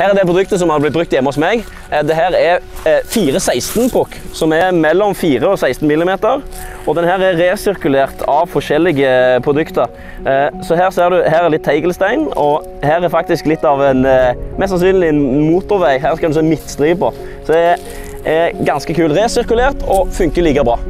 Her er det produktet som har blitt brukt hjemme hos meg. Dette Det her er eh, 416-pukk, som er mellom 4 og 16 mm. Og den her er resirkulert av forskjellige produkter. Eh, så her ser du, her er litt tegelstein, og her er faktisk litt av en, mest sannsynlig en motorvei. Her skal du se midtstripa. Så det er ganske kul resirkulert og funker like bra.